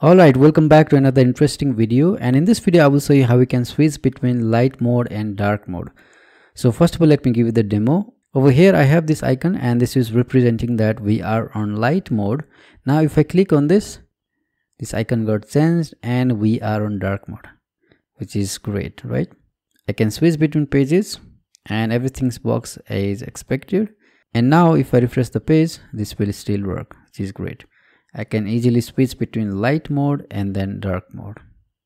Alright, welcome back to another interesting video and in this video I will show you how we can switch between light mode and dark mode. So first of all let me give you the demo. Over here I have this icon and this is representing that we are on light mode. Now if I click on this, this icon got changed and we are on dark mode which is great, right? I can switch between pages and everything's works as expected. And now if I refresh the page, this will still work, which is great. I can easily switch between light mode and then dark mode.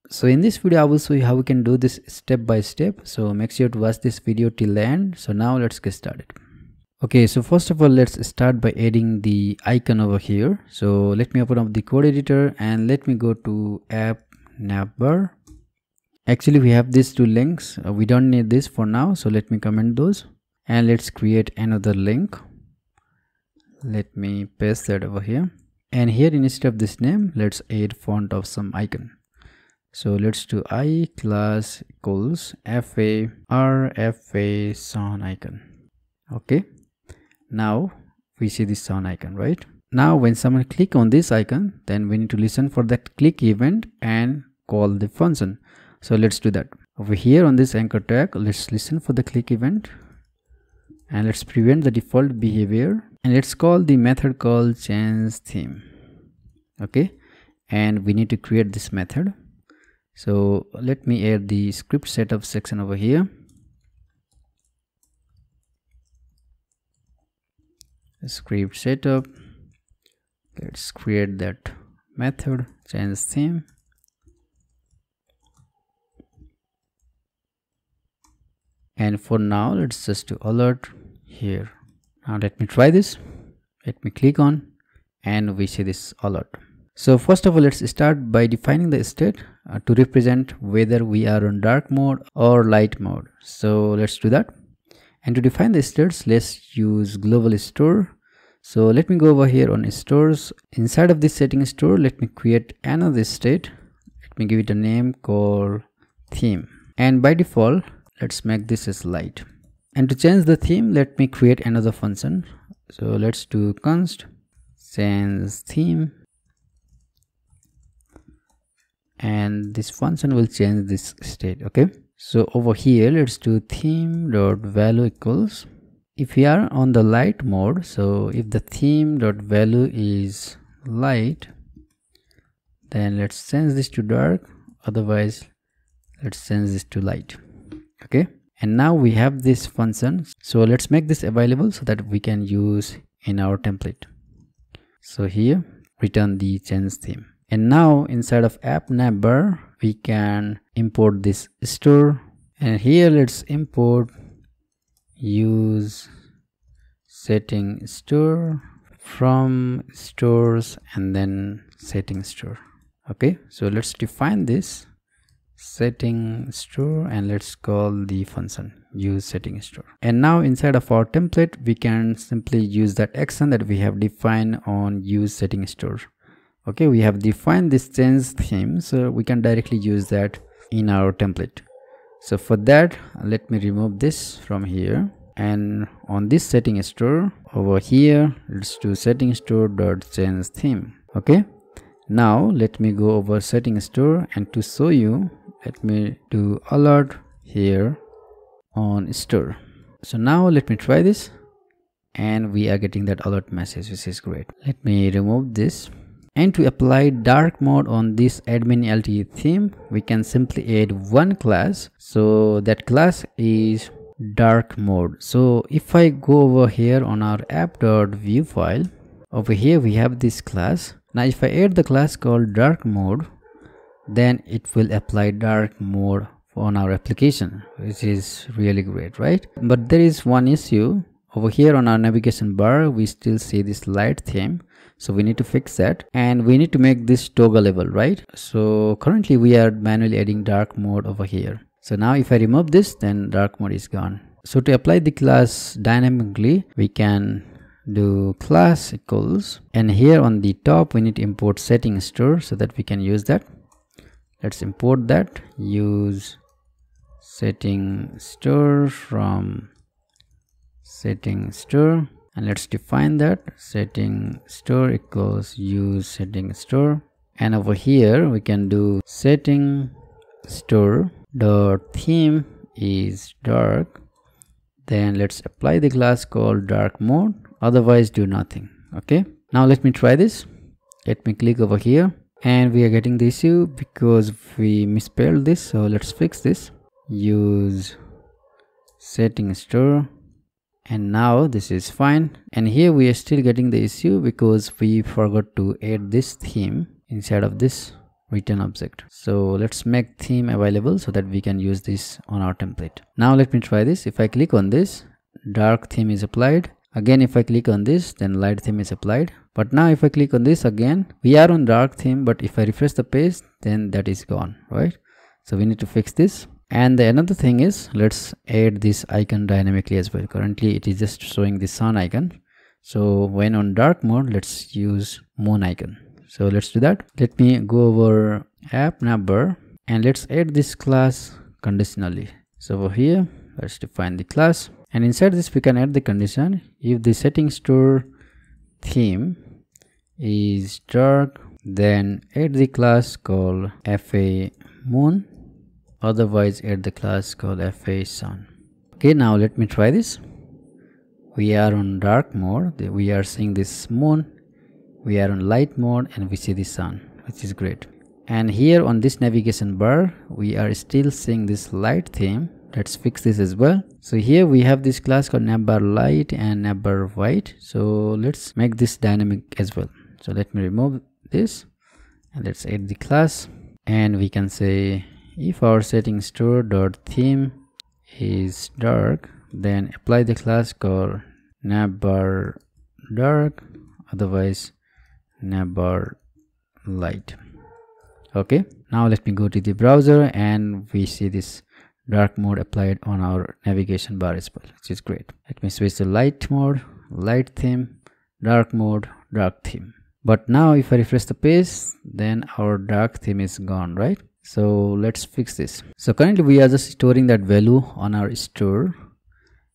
So in this video I will show you how we can do this step by step. So make sure to watch this video till the end. So now let's get started. Okay, so first of all let's start by adding the icon over here. So let me open up the code editor and let me go to app navbar. Actually we have these two links. Uh, we don't need this for now. So let me comment those and let's create another link. Let me paste that over here and here instead of this name let's add font of some icon. So let's do i class equals fa r fa sound icon. Okay. Now we see this sound icon right? Now when someone click on this icon then we need to listen for that click event and call the function. So let's do that. Over here on this anchor tag let's listen for the click event and let's prevent the default behavior. And let's call the method called change theme. Okay? And we need to create this method. So let me add the script setup section over here. Script setup. Let's create that method change theme and for now let's just do alert here. Now let me try this. Let me click on and we see this alert. So first of all let's start by defining the state uh, to represent whether we are on dark mode or light mode. So let's do that. And to define the states let's use global store. So let me go over here on stores. Inside of this setting store let me create another state. Let me give it a name called theme. And by default let's make this as light. And to change the theme let me create another function. So let's do const change theme. And this function will change this state okay? So over here let's do theme dot value equals. If we are on the light mode so if the theme dot value is light then let's change this to dark. Otherwise let's change this to light okay. And now we have this function. So let's make this available so that we can use in our template. So here return the change theme. And now inside of app navbar we can import this store. And here let's import use setting store from stores and then setting store. Okay. So let's define this setting store and let's call the function use setting store. And now inside of our template we can simply use that action that we have defined on use setting store. Okay we have defined this change theme so we can directly use that in our template. So for that let me remove this from here. And on this setting store over here let's do setting store dot change theme. Okay now let me go over setting store and to show you let me do alert here on store. So now let me try this. And we are getting that alert message which is great. Let me remove this. And to apply dark mode on this AdminLTE theme we can simply add one class. So that class is dark mode. So if i go over here on our app.vue file over here we have this class. Now if i add the class called dark mode then it will apply dark mode on our application which is really great right? But there is one issue. Over here on our navigation bar we still see this light theme so we need to fix that. And we need to make this toggleable right? So currently we are manually adding dark mode over here. So now if i remove this then dark mode is gone. So to apply the class dynamically we can do class equals. And here on the top we need to import setting store so that we can use that let's import that. Use setting store from setting store. And let's define that. Setting store equals use setting store. And over here we can do setting store dot theme is dark. Then let's apply the class called dark mode. Otherwise do nothing. Okay? Now let me try this. Let me click over here and we are getting the issue because we misspelled this so let's fix this. Use setting store. And now this is fine. And here we are still getting the issue because we forgot to add this theme inside of this return object. So let's make theme available so that we can use this on our template. Now let me try this. If i click on this dark theme is applied again if i click on this then light theme is applied. But now if i click on this again we are on dark theme but if i refresh the page then that is gone right? So we need to fix this. And the another thing is let's add this icon dynamically as well. Currently it is just showing the sun icon. So when on dark mode let's use moon icon. So let's do that. Let me go over app navbar and let's add this class conditionally. So over here let's define the class and inside this we can add the condition. If the setting store theme is dark then add the class called fa moon. Otherwise add the class called fa sun. Okay now let me try this. We are on dark mode. We are seeing this moon. We are on light mode and we see the sun which is great. And here on this navigation bar we are still seeing this light theme let's fix this as well. So here we have this class called navbar light and navbar white. So let's make this dynamic as well. So let me remove this and let's add the class. And we can say if our setting store dot theme is dark then apply the class called navbar dark otherwise navbar light. Okay? Now let me go to the browser and we see this dark mode applied on our navigation bar as well which is great. Let me switch to light mode light theme dark mode dark theme. But now if i refresh the page then our dark theme is gone right? So let's fix this. So currently we are just storing that value on our store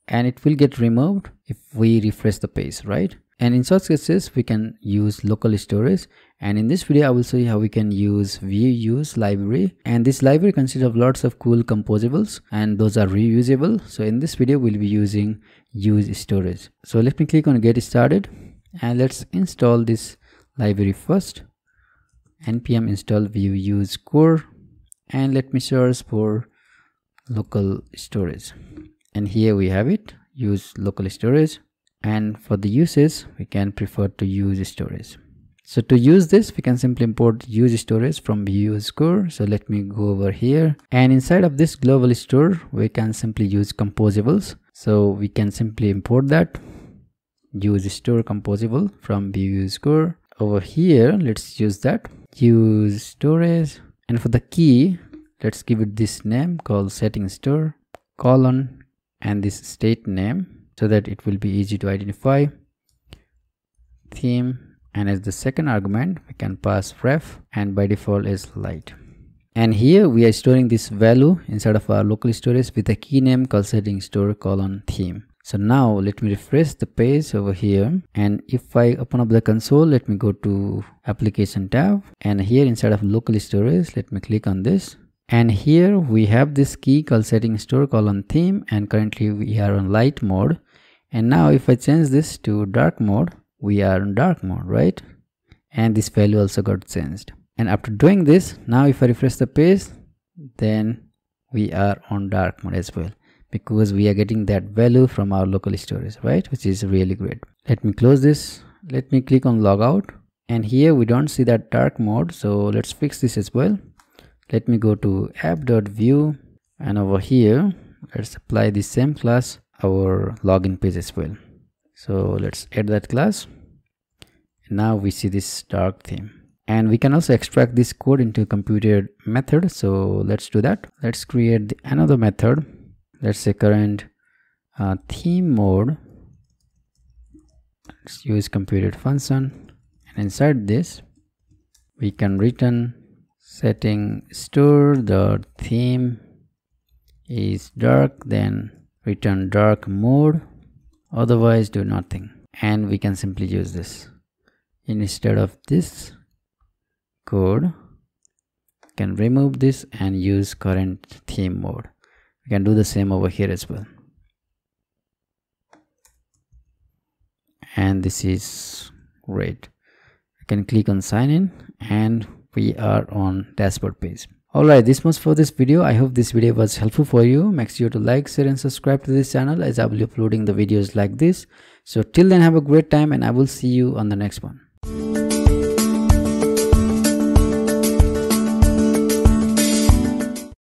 and it will get removed if we refresh the page right and in such cases we can use local storage and in this video i will show you how we can use VueUse library. And this library consists of lots of cool composables and those are reusable. So in this video we'll be using use storage so let me click on get started and let's install this library first. Npm install VueUse core. And let me search for local storage and here we have it use local storage and for the uses we can prefer to use storage. So to use this we can simply import use storage from use core so let me go over here. And inside of this global store we can simply use composables so we can simply import that use store composable from use core over here let's use that use storage. And for the key let's give it this name called setting store colon and this state name so that it will be easy to identify. Theme and as the second argument we can pass ref and by default is light. And here we are storing this value inside of our local storage with a key name called setting store colon theme. So now let me refresh the page over here. And if I open up the console let me go to application tab. And here inside of local storage let me click on this. And here we have this key called setting store colon theme. And currently we are on light mode and now if I change this to dark mode we are in dark mode right? And this value also got changed. And after doing this now if I refresh the page then we are on dark mode as well. Because we are getting that value from our local storage right? Which is really great. Let me close this. Let me click on logout. And here we don't see that dark mode so let's fix this as well. Let me go to app.vue and over here let's apply the same class our login page as well. So let's add that class. Now we see this dark theme. And we can also extract this code into a computed method. So let's do that. Let's create another method. Let's say current uh, theme mode. Let's use computed function. And inside this we can return setting store the theme is dark then return dark mode otherwise do nothing. And we can simply use this. Instead of this code can remove this and use current theme mode. We can do the same over here as well. And this is great. You can click on sign in and we are on dashboard page alright this much for this video. I hope this video was helpful for you. Make sure to like share and subscribe to this channel as i will be uploading the videos like this. So till then have a great time and i will see you on the next one